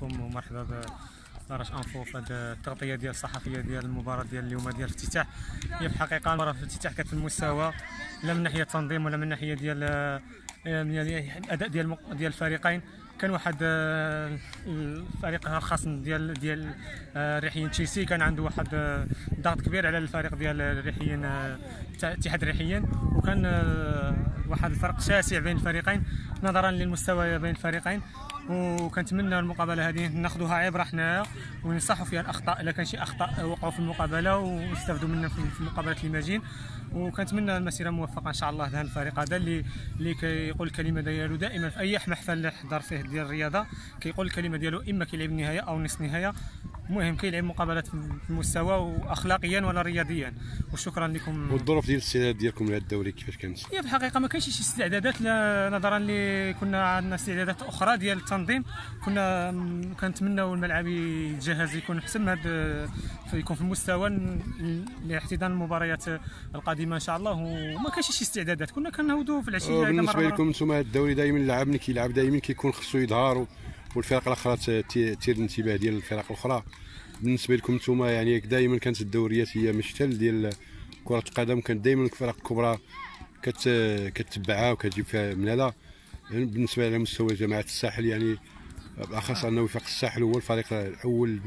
بكم ومرحبا بدرج انفو في هذه التغطية ديال الصحفية ديال المباراة ديال اليوم ديال الافتتاح. هي في الحقيقة المباراة في الافتتاح كانت في المستوى لا من ناحية التنظيم ولا من ناحية ديال الاداء ديال ديال الفريقين. كان واحد آه، الفريق الخصم ديال ديال آه، ريحيين تشيلسي. كان عنده واحد آه، ضغط كبير على الفريق ديال ريحيين اتحاد ريحيين وكان واحد الفرق شاسع بين الفريقين نظرا للمستوى بين الفريقين. وكنتمنى المقابلة هذه ناخذوها عبره حنايا ونصحوا فيها الأخطاء. إلا كان شي أخطاء وقعوا في المقابلة ونستافدوا منها في المقابلات اللي ماجين وكنتمنى المسيرة موفقة إن شاء الله لهذا الفريق هذا اللي اللي كيقول الكلمة ديالو دائما في أي محفل اللي حضر فيه ديال الرياضة. كيقول الكلمة ديالو إما كيلعب نهاية أو نصف نهاية. المهم كيلعب مقابلات في المستوى واخلاقيا ولا رياضيا. وشكرا لكم. والظروف ديال الاستعداد ديالكم لهذا الدوري كيفاش كانت؟ هي في الحقيقة ما كاينش شي استعدادات نظرا اللي كنا عندنا استعدادات أخرى ديال التنظيم. كنا كنتمناو الملعب يتجهز يكون احسن هذا يكون في المستوى لاحتضان المباريات القادمة إن شاء الله. وما كاينش شي استعدادات. كنا كنهودوا في العشيه بالنسبة لكم أنتم الدوري دائما اللاعب ملي كيلعب دائما كيكون خصو يظهر والفرق الأخرى تثير الانتباه ديال الفرق الأخرى. بالنسبة لكم نتوما يعني دائما كانت الدوريات هي مشتل ديال كرة القدم. كانت دائما الفرق الكبرى كت كتبعها وكتجيب فيها مناله يعني بالنسبة على مستوى جماعة الساحل يعني بالاخص أنه وفاق الساحل هو الفريق الأول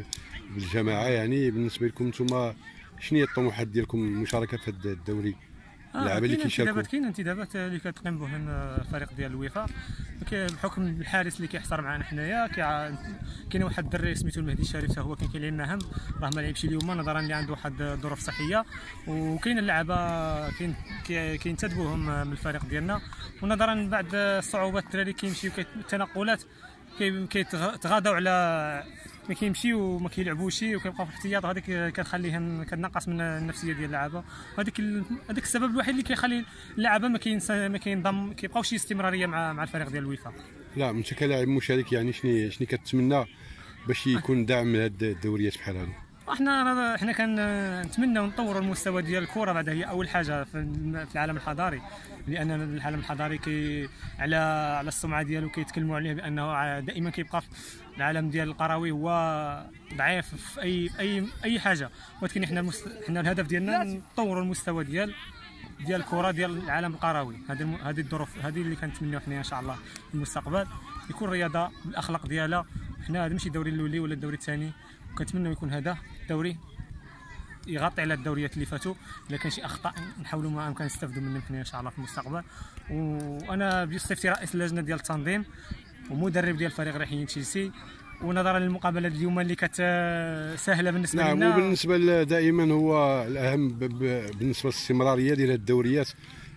بالجماعه يعني بالنسبة لكم نتوما شنو هي الطموحات ديالكم المشاركه في هذا الدوري؟ اللاعبين اللي كيشاركوا. كاين انتدابات اللي كتقيم بهم الفريق ديال الوفاق بحكم الحارس اللي كيحضر معنا حنايا كاين واحد الدري سميتو المهدي الشريف حتى هو كان كيلعب معاهم راه ما لعبش اليوم نظرا اللي عنده واحد الظروف صحية. وكاين اللعابه كاين كينتدبوهم من الفريق ديالنا. ونظرا بعد الصعوبات الدراري كيمشيو التنقلات كيتغاضوا على ما كيمشيو وما كيلعبوش وكيبقاو في الاحتياط وهذيك كتخليهم كتنقص من النفسية ديال اللعابة. وهذاك هذاك السبب الوحيد اللي كيخلي اللعابة ما كينس ما كينضم كيبقاو شي استمرارية مع مع الفريق ديال الوفاق لا انت كلاعب مشارك يعني شنو شنو كتمنى باش يكون داعم لهاد الدوريات بحال هذه إحنا إحنا كنتمناو نطوروا المستوى ديال الكرة بعد هي أول حاجة في العالم الحضاري لأن العالم الحضاري كي على على السمعة ديالو كيتكلموا عليه بأنه دائما كيبقى في العالم ديال القروي هو ضعيف في اي اي أي حاجة. ولكن إحنا إحنا الهدف ديالنا نطوروا المستوى ديال ديال الكرة ديال العالم القروي هذه هذه الظروف هذه اللي كنتمناو حنا إن شاء الله في المستقبل. يكون رياضه بالأخلاق ديالها. حنا هذا ماشي الدوري الأولي ولا الدوري الثاني. وكنتمنى يكون هذا الدوري يغطي على الدوريات اللي فاتوا. إلا كان شي أخطاء نحاولوا ما أمكن نستافدوا منهم حنا إن شاء الله في المستقبل. وأنا بصفتي رئيس اللجنة ديال التنظيم ومدرب ديال فريق ريحيين تشيلسي ونظرا للمقابلة اليوم اللي كانت سهلة بالنسبة نعم لنا. وبالنسبة دائما هو الأهم بالنسبة للاستمرارية ديال الدوريات.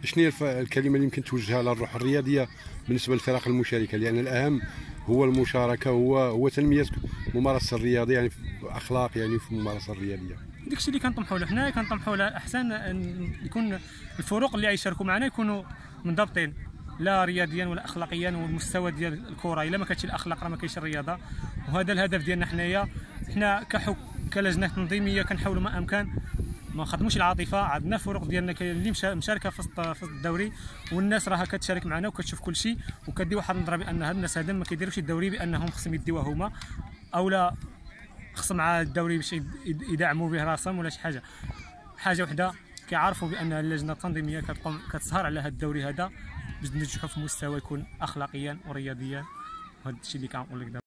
شنو هي الكلمة اللي يمكن توجهها للروح الرياضية بالنسبة للفرق المشاركة؟ لأن الأهم هو المشاركة هو هو تنميه الممارسه الرياضية يعني في أخلاق يعني في الممارسه الرياضية. داكشي اللي كنطمحوا له حنا كنطمحوا له احسن يكون الفروق اللي غيشاركوا معنا يكونوا منضبطين. لا رياضيا ولا اخلاقيا والمستوى ديال الكرة. إلا ما كانتش الأخلاق راه ما كاينش الرياضة. وهذا الهدف ديالنا حنايا. حنا كحك كلجنة تنظيمية كنحاولوا ما أمكن ما نخدموش العاطفة عندنا فروق ديالنا اللي مشاركة في الدوري. والناس راها كتشارك معنا وكتشوف كل شيء. وكدي واحد النظرة بأن هاد الناس هذا ما كيديروش الدوري بأنهم خصهم يديوها هما. أو لا خص مع الدوري باش يدعموا به راسهم ولا شي حاجة. حاجة وحدة كيعرفوا بأن اللجنة التنظيمية كتقوم كتسهر على هذا الدوري هذا باش ننجحوا في مستوى يكون اخلاقيا ورياضيا. وهذا الشيء اللي كنقول لك